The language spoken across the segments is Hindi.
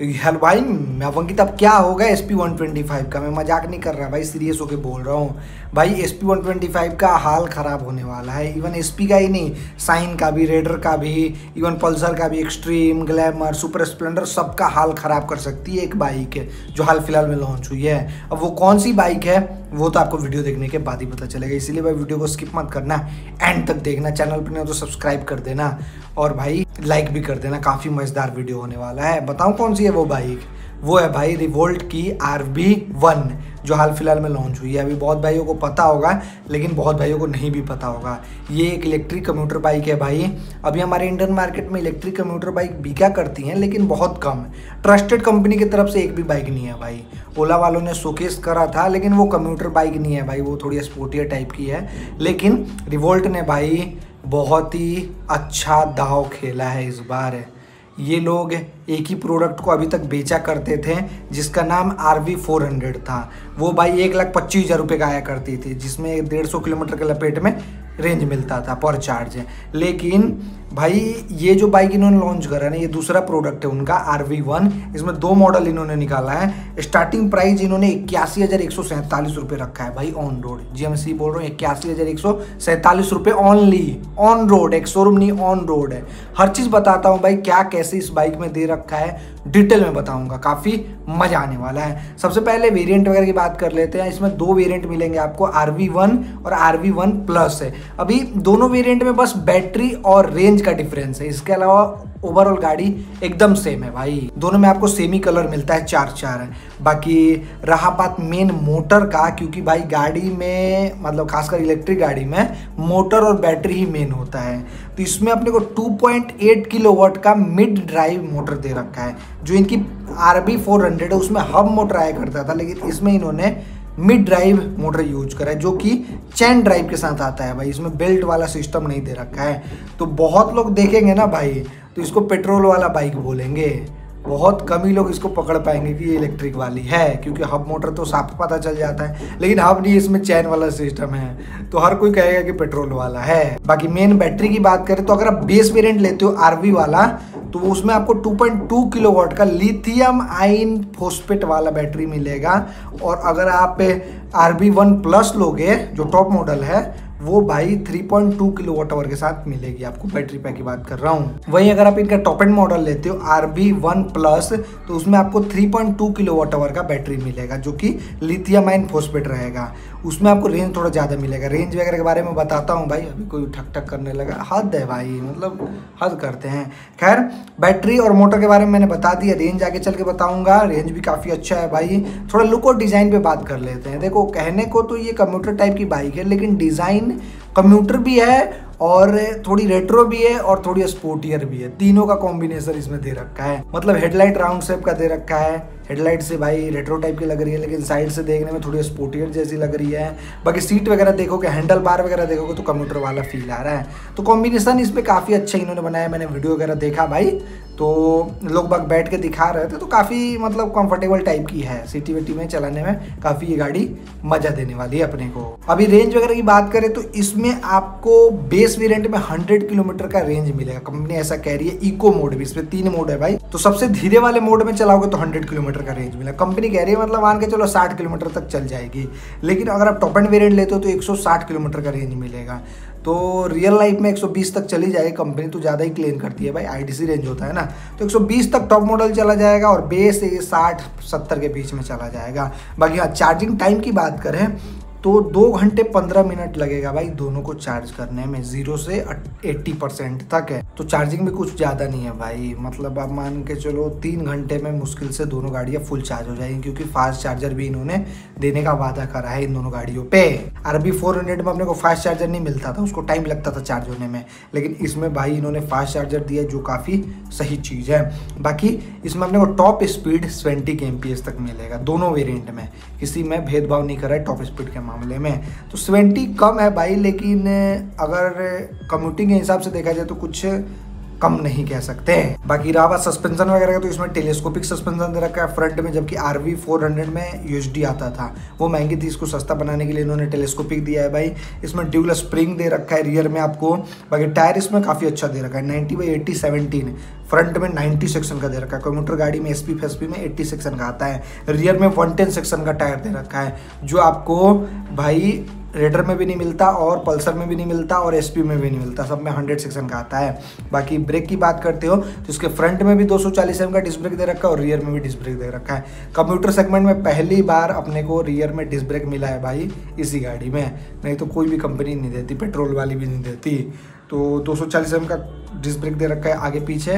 हेलो भाई मैं अंकित अब क्या होगा S P one twenty five का? मैं मज़ाक नहीं कर रहा भाई सीरियस होके बोल रहा हूँ। भाई S P one twenty five का हाल ख़राब होने वाला है। इवन एस पी का ही नहीं साइन का भी रेडर का भी इवन पल्सर का भी एक्सट्रीम ग्लैमर सुपर स्प्लेंडर सबका हाल ख़राब कर सकती है एक बाइक जो हाल फ़िलहाल में लॉन्च हुई है। अब वो कौन सी बाइक है? वो तो आपको वीडियो देखने के बाद ही पता चलेगा, इसीलिए भाई वीडियो को स्किप मत करना एंड तक देखना चैनल पर नहीं हो तो सब्सक्राइब कर देना, और भाई लाइक भी कर देना, काफ़ी मज़ेदार वीडियो होने वाला है। बताऊँ कौन सी है वो बाइक वो है भाई रिवोल्ट की आर बी वन जो हाल फ़िलहाल में लॉन्च हुई है। अभी बहुत भाइयों को पता होगा, लेकिन बहुत भाइयों को नहीं भी पता होगा। ये एक इलेक्ट्रिक कम्यूटर बाइक है भाई। अभी हमारे इंडियन मार्केट में इलेक्ट्रिक कम्यूटर बाइक बिका करती हैं, लेकिन बहुत कम। ट्रस्टेड कंपनी की तरफ़ से एक भी बाइक नहीं है भाई। ओला वालों ने शोकेस करा था, लेकिन वो कम्यूटर बाइक नहीं है भाई। वो थोड़ी स्पोर्टियर टाइप की है। लेकिन रिवोल्ट ने भाई बहुत ही अच्छा दाव खेला है इस बार। ये लोग एक ही प्रोडक्ट को अभी तक बेचा करते थे, जिसका नाम आर वी फोर हंड्रेड था। वो भाई एक लाख पच्चीस हज़ार रुपये का आया करती थी, जिसमें डेढ़ सौ किलोमीटर के लपेट में रेंज मिलता था पर चार्ज लेकिन भाई, ये जो बाइक इन्होंने लॉन्च करा है ना, ये दूसरा प्रोडक्ट है उनका आर वी वन इसमें दो मॉडल इन्होंने निकाला है। स्टार्टिंग प्राइस इन्होंने इक्यासी हज़ार एक सौ सैंतालीस रुपये रखा है भाई on road G M C बोल रहा हूँ, इक्यासी हज़ार एक सौ सैंतालीस रुपये ऑनली ऑन रोड एक शोरूम नहीं ऑन रोड है। हर चीज़ बताता हूँ भाई, क्या कैसे इस बाइक में दे रखा है डिटेल में बताऊँगा। काफ़ी मज़ा आने वाला है। सबसे पहले वेरिएंट वगैरह की बात कर लेते हैं। इसमें दो वेरिएंट मिलेंगे आपको आर वी वन और आर वी वन प्लस है। अभी दोनों वेरिएंट में बस बैटरी और रेंज का डिफरेंस है। इसके अलावा ओवरऑल गाड़ी एकदम सेम है भाई। दोनों में आपको सेमी कलर मिलता है चार चार है। बाकी रहा बात मेन मोटर का, क्योंकि भाई गाड़ी में मतलब खासकर इलेक्ट्रिक गाड़ी में मोटर और बैटरी ही मेन होता है। तो इसमें अपने को 2.8 किलोवाट का मिड ड्राइव मोटर दे रखा है, जो इनकी आर बी है, उसमें हब मोटर आया करता था, लेकिन इसमें इन्होंने मिड ड्राइव मोटर यूज़ करा है जो कि चैन ड्राइव के साथ आता है भाई। इसमें बेल्ट वाला सिस्टम नहीं दे रखा है। तो बहुत लोग देखेंगे ना भाई तो इसको पेट्रोल वाला बाइक बोलेंगे। बहुत कम ही लोग इसको पकड़ पाएँगे कि ये इलेक्ट्रिक वाली है, क्योंकि हब मोटर तो साफ़ पता चल जाता है। लेकिन हब नहीं, इसमें चैन वाला सिस्टम है। तो हर कोई कहेगा कि पेट्रोल वाला है। बाकी मेन बैटरी की बात करें तो अगर आप बेस वेरिएंट लेते हो आरवी वाला तो उसमें आपको 2.2 किलोवाट का लिथियम आइन फोस्पेट वाला बैटरी मिलेगा। और अगर आप आर बी वन प्लस लोगे, जो टॉप मॉडल है, वो भाई 3.2 किलो वाट आवर के साथ मिलेगी आपको बैटरी पैक की बात कर रहा हूँ। वहीं अगर आप इनका टॉप एंड मॉडल लेते हो आर बी वन प्लस तो उसमें आपको 3.2 किलो वाट आवर का बैटरी मिलेगा, जो कि लिथियम आइन फोस्पेट रहेगा। उसमें आपको रेंज थोड़ा ज़्यादा मिलेगा। रेंज वगैरह के बारे में बताता हूँ भाई, अभी कोई ठक ठक करने लगा। हद है भाई मतलब हद करते हैं। खैर, बैटरी और मोटर के बारे में मैंने बता दिया। रेंज आगे चल के बताऊँगा। रेंज भी काफ़ी अच्छा है भाई। थोड़ा लुक और डिज़ाइन पर बात कर लेते हैं। देखो, कहने को तो ये कंप्यूटर टाइप की बाइक है, लेकिन डिज़ाइन कंप्यूटर भी है और थोड़ी रेट्रो भी है और थोड़ी स्पोर्टियर भी है। तीनों का कॉम्बिनेशन इसमें दे रखा है। मतलब हेडलाइट राउंड शेप का दे रखा है। हेडलाइट से भाई रेट्रो टाइप की लग रही है, लेकिन साइड से देखने में थोड़ी स्पोर्टियर जैसी लग रही है। बाकी सीट वगैरह देखोगे हैंडल बार वगैरह देखोगे तो कंप्यूटर वाला फील आ रहा है। तो कॉम्बिनेशन इस पर काफ़ी अच्छा इन्होंने बनाया मैंने वीडियो वगैरह देखा भाई। तो लोग बाग बैठ के दिखा रहे थे तो काफ़ी मतलब कंफर्टेबल टाइप की है। सिटी विटी में चलाने में काफ़ी ये गाड़ी मज़ा देने वाली है अपने को। अभी रेंज वगैरह की बात करें तो इसमें आपको बेस वेरिएंट में 100 किलोमीटर का रेंज मिलेगा। कंपनी ऐसा कह रही है इको मोड भी इसमें तीन मोड है भाई। तो सबसे धीरे वाले मोड में चलाओगे तो 100 किलोमीटर का रेंज मिला। कंपनी कह रही है मतलब मान के चलो 60 किलोमीटर तक चल जाएगी। लेकिन अगर आप टॉप एंड वेरिएंट लेते हो तो 160 किलोमीटर का रेंज मिलेगा। तो रियल लाइफ में 120 तक चली जाएगी कंपनी तो ज़्यादा ही क्लेम करती है भाई। आईडीसी रेंज होता है ना। तो 120 तक टॉप मॉडल चला जाएगा और बेस साठ, सत्तर के बीच में चला जाएगा। बाकी हाँ चार्जिंग टाइम की बात करें तो दो घंटे पंद्रह मिनट लगेगा भाई दोनों को चार्ज करने में ज़ीरो से एट्टी परसेंट तक है। तो चार्जिंग भी कुछ ज़्यादा नहीं है भाई। मतलब आप मान के चलो तीन घंटे में मुश्किल से दोनों गाड़ियाँ फुल चार्ज हो जाएँगी, क्योंकि फास्ट चार्जर भी इन्होंने देने का वादा करा है इन दोनों गाड़ियों पे। अरबी फोर हंड्रेड में अपने को फास्ट चार्जर नहीं मिलता था, उसको टाइम लगता था चार्ज होने में। लेकिन इसमें भाई इन्होंने फास्ट चार्जर दिया जो काफ़ी सही चीज़ है। बाकी इसमें अपने को टॉप स्पीड ट्वेंटी के तक मिलेगा, दोनों वेरियंट में। किसी में भेदभाव नहीं करा है टॉप स्पीड के मामले में। तो सेवेंटी कम है भाई, लेकिन अगर कम्यूटिंग के हिसाब से देखा जाए तो कुछ कम नहीं कह सकते हैं। बाकी रहा सस्पेंशन वगैरह का तो इसमें टेलीस्कोपिक सस्पेंशन दे रखा है फ्रंट में, जबकि आर वी फोर हंड्रेड में यूएसडी आता था। वो महँगी थी, इसको सस्ता बनाने के लिए इन्होंने टेलीस्कोपिक दिया है भाई। इसमें ड्यूल स्प्रिंग दे रखा है रियर में आपको। बाकी टायर इसमें काफ़ी अच्छा दे रखा है ninety by eighty seventeen front में 90 सेक्शन का दे रखा है। कम्यूटर गाड़ी में एस पी फेस में 80 सेक्शन का आता है। रियर में 110 सेक्शन का टायर दे रखा है, जो आपको भाई रेडर में भी नहीं मिलता और पल्सर में भी नहीं मिलता और एसपी में भी नहीं मिलता। सब में हंड्रेड सेक्शन का आता है। बाकी ब्रेक की बात करते हो तो इसके फ्रंट में भी दो सौ चालीस का डिस्क ब्रेक दे रखा है और रियर में भी डिस्क ब्रेक दे रखा है। कंप्यूटर सेगमेंट में पहली बार अपने को रियर में डिस्क ब्रेक मिला है भाई, इसी गाड़ी में। नहीं तो कोई भी कंपनी नहीं देती पेट्रोल वाली भी नहीं देती। तो दो सौ चालीस का डिस्क ब्रेक दे रखा है, आगे पीछे।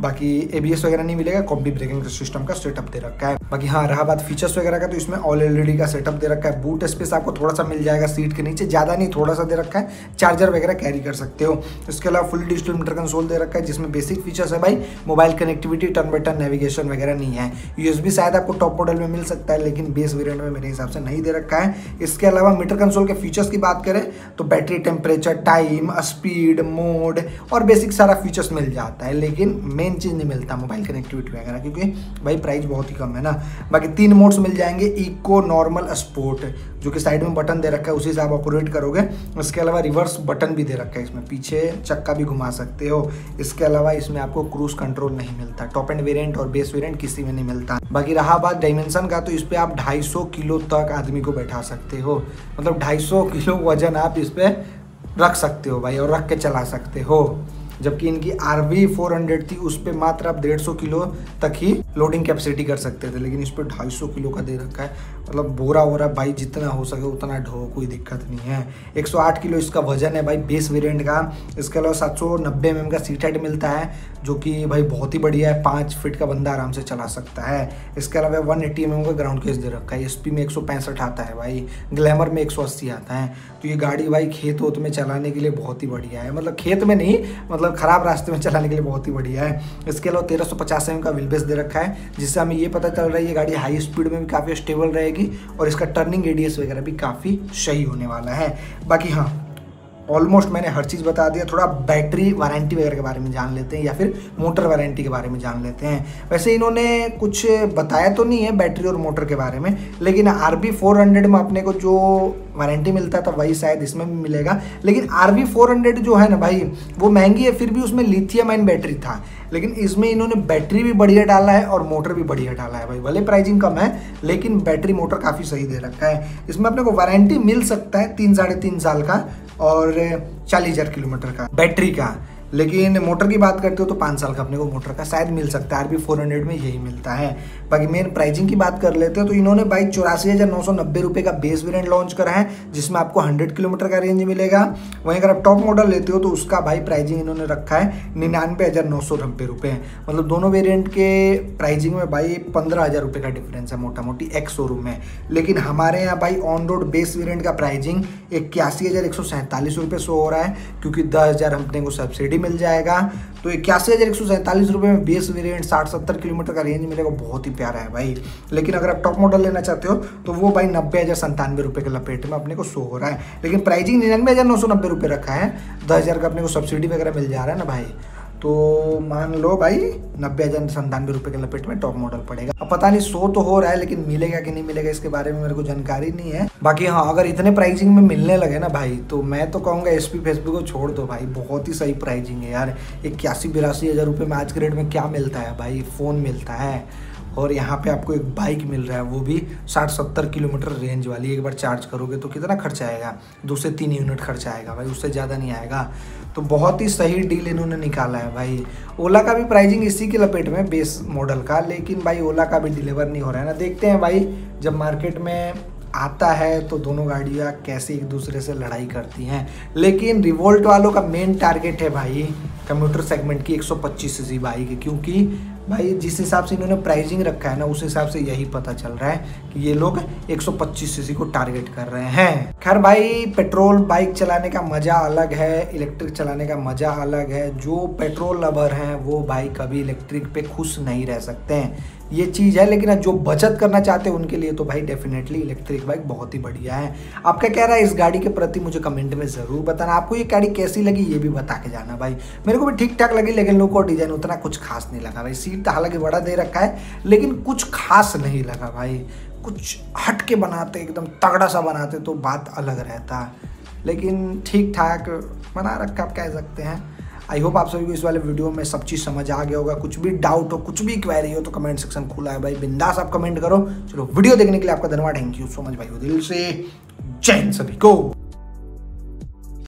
बाकी एबीएस वगैरह नहीं मिलेगा कॉम्बी ब्रेकिंग सिस्टम का सेटअप दे रखा है। बाकी हाँ रहा बात फीचर्स वगैरह का तो इसमें ऑल एलईडी का सेटअप दे रखा है। बूट स्पेस आपको थोड़ा सा मिल जाएगा सीट के नीचे, ज़्यादा नहीं, थोड़ा सा दे रखा है। चार्जर वगैरह कैरी कर सकते हो। इसके अलावा फुल डिजिटल मीटर कंसोल दे रखा है, जिसमें बेसिक फीचर्स है भाई। Mobile connectivity turn by turn navigation वगैरह नहीं है। यूएसबी शायद आपको टॉप मॉडल में मिल सकता है, लेकिन बेस वेरियंट में मेरे हिसाब से नहीं दे रखा है। इसके अलावा मीटर कंसोल के फीचर्स की बात करें तो battery temperature time speed mode और बेसिक सारा फीचर्स मिल जाता है। लेकिन मेन चीज़ नहीं मिलता मोबाइल कनेक्टिविटी वगैरह, क्योंकि भाई प्राइस बहुत ही कम है ना। बाकी तीन मोड्स मिल जाएँगे इको नॉर्मल स्पोर्ट जो कि साइड में बटन दे रखा है, उसी से आप ऑपरेट करोगे। इसके अलावा रिवर्स बटन भी दे रखा है इसमें। पीछे चक्का भी घुमा सकते हो। इसके अलावा इसमें आपको क्रूज कंट्रोल नहीं मिलता। टॉप एंड वेरिएंट और बेस वेरिएंट किसी में नहीं मिलता। बाकी रहा बात डायमेंशन का तो इस पर आप 250 किलो तक आदमी को बैठा सकते हो। मतलब 250 किलो वज़न आप इस पर रख सकते हो भाई, और रख के चला सकते हो। जबकि इनकी आर वी फोर हंड्रेड थी, उस पर मात्र आप डेढ़ सौ किलो तक ही लोडिंग कैपेसिटी कर सकते थे, लेकिन इस पर ढाई सौ किलो का दे रखा है। मतलब बोरा वोरा भाई जितना हो सके उतना ढो, कोई दिक्कत नहीं है। 108 किलो इसका वज़न है भाई बेस वेरिएंट का। इसके अलावा सात सौ नब्बे एम का सीट हाइट मिलता है, जो कि भाई बहुत ही बढ़िया है, पाँच फिट का बंदा आराम से चला सकता है। इसके अलावा वन एट्टी एम का ग्राउंड केस दे रखा है एसपी में एक सौ पैंसठ आता है भाई ग्लैमर में एक सौ अस्सी आता है। तो ये गाड़ी भाई खेत वोत में चलाने के लिए बहुत ही बढ़िया है। मतलब खेत में नहीं मतलब ख़राब रास्ते में चलाने के लिए बहुत ही बढ़िया है। इसके अलावा तेरह सौ एम का विलबेस दे रखा है जिससे हमें ये पता चल रहा है ये गाड़ी हाई स्पीड में भी काफ़ी स्टेबल रहेगी और इसका टर्निंग रेडियस वगैरह भी काफ़ी सही होने वाला है। बाकी हाँ ऑलमोस्ट मैंने हर चीज़ बता दिया। थोड़ा बैटरी वारंटी वगैरह के बारे में जान लेते हैं या फिर मोटर वारंटी के बारे में जान लेते हैं। वैसे इन्होंने कुछ बताया तो नहीं है बैटरी और मोटर के बारे में, लेकिन आर बी फोर हंड्रेड में अपने को जो वारंटी मिलता था वही शायद इसमें भी मिलेगा। लेकिन आर बी फोर हंड्रेड जो है ना भाई, वो महँगी है, फिर भी उसमें लिथियम आइन बैटरी था। लेकिन इसमें इन्होंने बैटरी भी बढ़िया डाला है और मोटर भी बढ़िया डाला है भाई। भले प्राइसिंग कम है, लेकिन बैटरी मोटर काफ़ी सही दे रखा है। इसमें अपने को वारंटी मिल सकता है तीन साढ़े तीन साल का और चालीस हज़ार किलोमीटर का। बैटरी का। लेकिन मोटर की बात करते हो तो पाँच साल का अपने को मोटर का शायद मिल सकता है। आर फोर हंड्रेड में यही मिलता है। बाकी मेन प्राइसिंग की बात कर लेते हैं तो इन्होंने बाइक चौरासी हज़ार नौ सौ नब्बे रुपये का बेस वेरियंट लॉन्च करा है, जिसमें आपको हंड्रेड किलोमीटर का रेंज मिलेगा। वहीं अगर आप टॉप मॉडल लेते हो तो उसका भाई प्राइजिंग इन्होंने रखा है निन्यानवे हज़ार नौ सौ नब्बे रुपये मतलब दोनों वेरियंट के प्राइजिंग में भाई पंद्रह हज़ार रुपये का डिफरेंस है मोटा मोटी एक शोरूम में। लेकिन हमारे यहाँ भाई ऑन रोड बेस वेरियंट का प्राइजिंग इक्यासी हज़ार एक सौ सैंतालीस रुपये शो हो रहा है, क्योंकि दस हज़ार अपने को सब्सिडी मिल जाएगा। तो इक्यासी हज़ार एक सौ सैंतालीस रुपये में बेस वेरिएंट साठ सत्तर किलोमीटर का रेंज मिलेगा बहुत ही प्यारा है भाई। लेकिन अगर आप टॉप मॉडल लेना चाहते हो तो वो भाई नब्बे हज़ार संतानवे रुपये के लपेट में अपने को शो हो रहा है। लेकिन प्राइजिंग निन्यानवे हज़ार नौ सौ नब्बे रुपये रखा है। दस हज़ार का अपने को सब्सिडी वगैरह मिल जा रहा है ना भाई। तो मान लो भाई, नब्बे हज़ार संतानवे रुपए के लपेट में टॉप मॉडल पड़ेगा। अब पता नहीं सो तो हो रहा है, लेकिन मिलेगा कि नहीं मिलेगा, इसके बारे में मेरे को जानकारी नहीं है। बाकी हाँ अगर इतने प्राइसिंग में मिलने लगे ना भाई तो मैं तो कहूँगा एस पी फेसबुक को छोड़ दो भाई, बहुत ही सही प्राइसिंग है यार। इक्यासी, बिरासी हज़ार रुपये में आज के रेट में क्या मिलता है भाई? फ़ोन मिलता है। और यहाँ पे आपको एक बाइक मिल रहा है, वो भी साठ सत्तर किलोमीटर रेंज वाली, एक बार चार्ज करोगे तो कितना खर्चा आएगा? दो से तीन यूनिट खर्चा आएगा भाई, उससे ज़्यादा नहीं आएगा। तो बहुत ही सही डील इन्होंने निकाला है भाई। ओला का भी प्राइजिंग इसी के लपेट में बेस मॉडल का, लेकिन भाई ओला का भी डिलीवर नहीं हो रहा है ना। देखते हैं भाई, जब मार्केट में आता है तो दोनों गाड़ियाँ कैसे एक दूसरे से लड़ाई करती हैं। लेकिन रिवोल्ट वालों का मेन टारगेट है भाई कंप्यूटर सेगमेंट की 125 सीसी बाइक क्योंकि भाई, जिस हिसाब से इन्होंने प्राइजिंग रखा है ना, उस हिसाब से यही पता चल रहा है कि ये लोग 125 सीसी को टारगेट कर रहे हैं। खैर भाई पेट्रोल बाइक चलाने का मज़ा अलग है इलेक्ट्रिक चलाने का मज़ा अलग है। जो पेट्रोल लवर हैं, वो भाई कभी इलेक्ट्रिक पे खुश नहीं रह सकते हैं। ये चीज़ है, लेकिन जो बचत करना चाहते हैं, उनके लिए तो भाई डेफिनेटली इलेक्ट्रिक बाइक बहुत ही बढ़िया है। आपका कह रहा है इस गाड़ी के प्रति, मुझे कमेंट में ज़रूर बताना। आपको ये गाड़ी कैसी लगी, ये भी बता के जाना भाई। मेरे को भी ठीक ठाक लगी, लेकिन लोग को डिज़ाइन उतना कुछ खास नहीं लगा भाई। सीट तो हालाँकि बड़ा दे रखा है, लेकिन कुछ खास नहीं लगा भाई। कुछ हट के बनाते, एकदम तगड़ा सा बनाते तो बात अलग रहता। लेकिन ठीक ठाक बना रखा आप कह सकते हैं। आई होप आप सभी को इस वाले वीडियो में सब चीज़ समझ आ गया होगा। कुछ भी डाउट हो, कुछ भी क्वेरी हो तो कमेंट सेक्शन खुला है भाई। बिंदास आप कमेंट करो। चलो वीडियो देखने के लिए आपका धन्यवाद। थैंक यू सो मच भाई। दिल से हिंद सभी को।